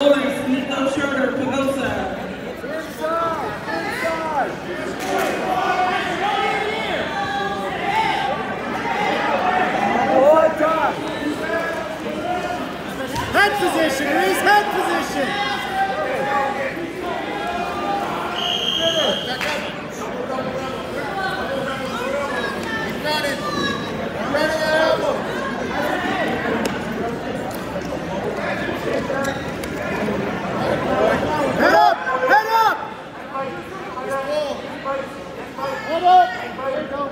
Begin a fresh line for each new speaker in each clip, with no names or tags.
Head position, Reese, head position. Head up, head up. Head up. There you go.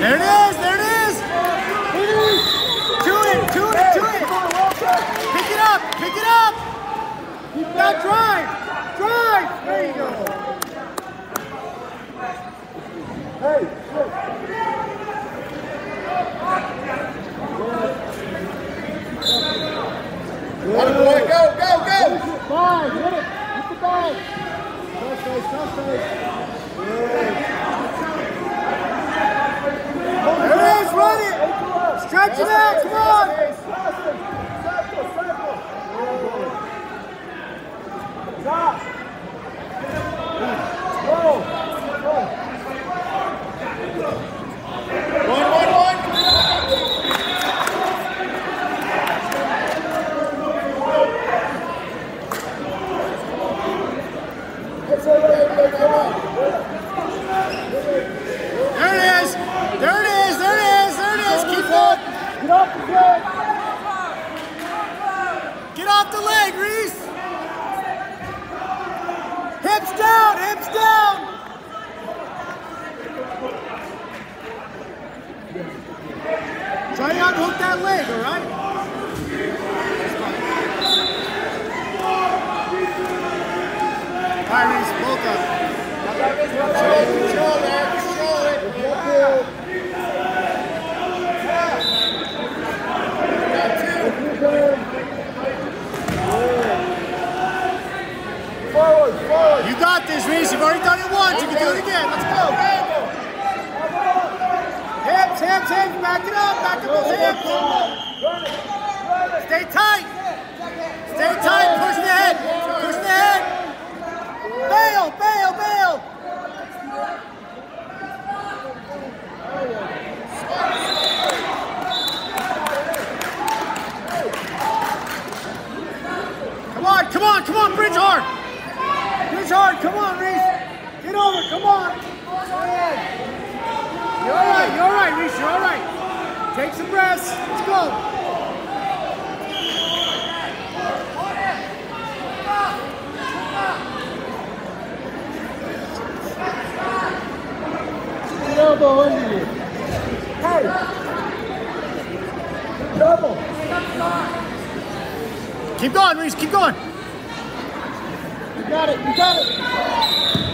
There it is, there it is. To it, to it, to it. Pick it up, pick it up. Now drive, drive. There you go.
Go, boy, go, go, go!
Ball, hit it, hit the ball. Cross face, cross face. There it is, run it. Stretch it out, come on.
One, one, one!
There it is. There it is, there it is, there it is. Keep going. Get off the leg. Get off the leg, Reese. Hips down, hips down. Try to unhook that leg, all right? Reese, bulk up.
Control, control there, control it.
You got this, Reese. You've already done it once. You can do it again. Let's go. Hips, hips, hips. Back it up. Back up those hips. Stay tight. Stay tight. Push the head. Push the head. Bail, bail, bail. Come on, come on, come on, hard. Come on, Reese. Get over, come on. You're all right, you're all right, Reese, you're all right. Take some breaths, let's go.
Elbow under you. Hey. Double.
Keep going, Reese, keep going.
Got it, you got it.